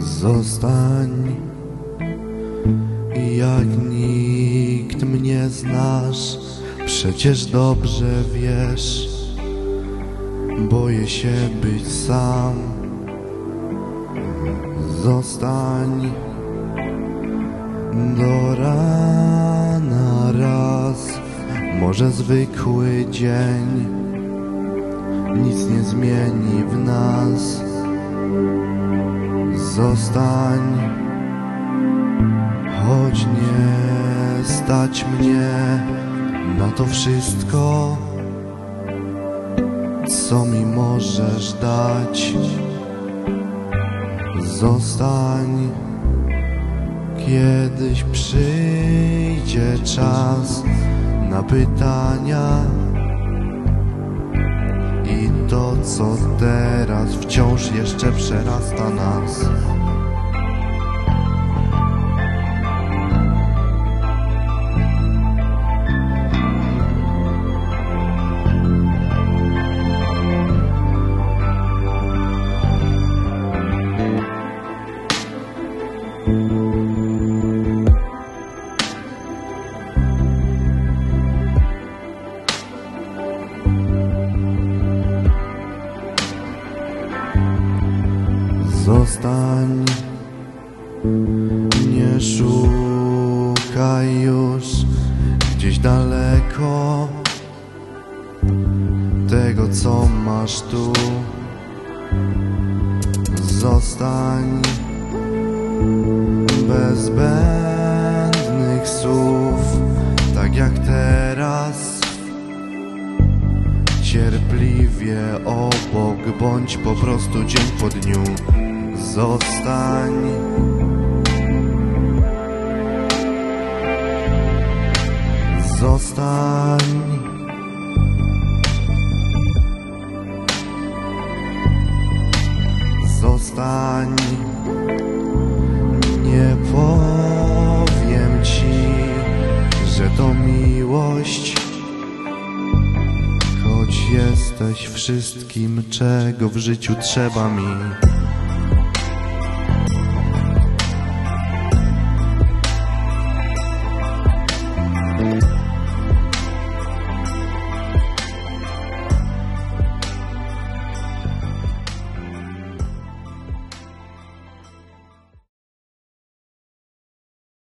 Zostań, jak nikt mnie znasz, przecież dobrze wiesz, boję się być sam. Zostań. Do rana raz, może zwykły dzień. Nic nie zmieni w nas. Zostań, choć nie stać mnie na to wszystko, co mi możesz dać. Zostań, kiedyś przyjdzie czas na pytania. To, co teraz wciąż jeszcze przerasta nas. Zostań, nie szukaj już gdzieś daleko tego, co masz tu. Zostań bez zbędnych słów, tak jak teraz. Cierpliwie obok, bądź po prostu dzień po dniu. Zostań. Zostań. Zostań. Nie powiem ci, że to miłość. Choć jesteś wszystkim, czego w życiu trzeba mi.